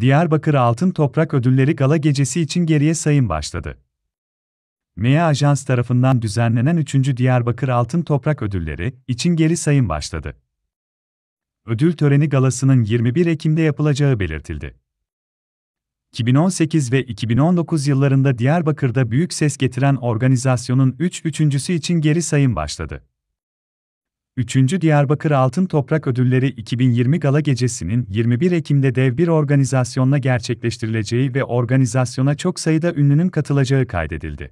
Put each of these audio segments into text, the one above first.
Diyarbakır Altın Toprak Ödülleri Gala Gecesi için geriye sayım başladı. MEA Ajans tarafından düzenlenen 3. Diyarbakır Altın Toprak Ödülleri için geri sayım başladı. Ödül töreni galasının 21 Ekim'de yapılacağı belirtildi. 2018 ve 2019 yıllarında Diyarbakır'da büyük ses getiren organizasyonun 3 üç üçüncüsü için geri sayım başladı. 3. Diyarbakır Altın Toprak Ödülleri 2020 Gala Gecesi'nin 21 Ekim'de dev bir organizasyonla gerçekleştirileceği ve organizasyona çok sayıda ünlünün katılacağı kaydedildi.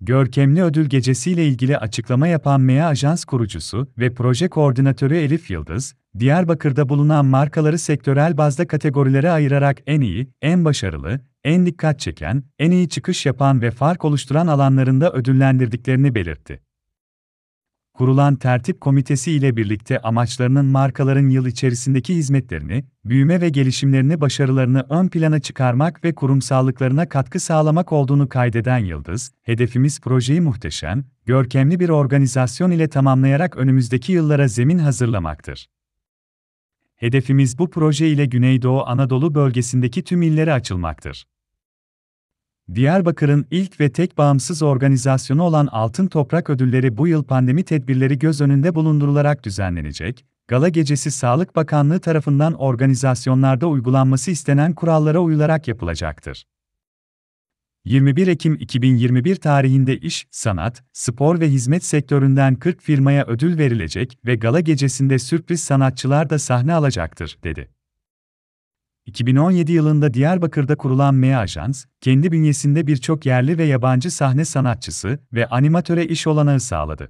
Görkemli ödül gecesiyle ilgili açıklama yapan MEA Ajans kurucusu ve proje koordinatörü Elif Yıldız, Diyarbakır'da bulunan markaları sektörel bazda kategorilere ayırarak en iyi, en başarılı, en dikkat çeken, en iyi çıkış yapan ve fark oluşturan alanlarında ödüllendirdiklerini belirtti kurulan tertip komitesi ile birlikte amaçlarının markaların yıl içerisindeki hizmetlerini, büyüme ve gelişimlerini başarılarını ön plana çıkarmak ve kurumsallıklarına katkı sağlamak olduğunu kaydeden Yıldız, hedefimiz projeyi muhteşem, görkemli bir organizasyon ile tamamlayarak önümüzdeki yıllara zemin hazırlamaktır. Hedefimiz bu proje ile Güneydoğu Anadolu bölgesindeki tüm illere açılmaktır. Diyarbakır'ın ilk ve tek bağımsız organizasyonu olan Altın Toprak Ödülleri bu yıl pandemi tedbirleri göz önünde bulundurularak düzenlenecek. Gala gecesi Sağlık Bakanlığı tarafından organizasyonlarda uygulanması istenen kurallara uyularak yapılacaktır. 21 Ekim 2021 tarihinde iş, sanat, spor ve hizmet sektöründen 40 firmaya ödül verilecek ve gala gecesinde sürpriz sanatçılar da sahne alacaktır, dedi. 2017 yılında Diyarbakır'da kurulan MEA Ajans, kendi bünyesinde birçok yerli ve yabancı sahne sanatçısı ve animatöre iş olanağı sağladı.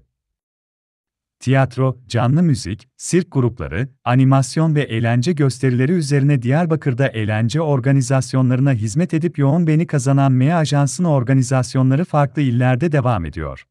Tiyatro, canlı müzik, sirk grupları, animasyon ve eğlence gösterileri üzerine Diyarbakır'da eğlence organizasyonlarına hizmet edip yoğun beni kazanan MEA Ajans'ın organizasyonları farklı illerde devam ediyor.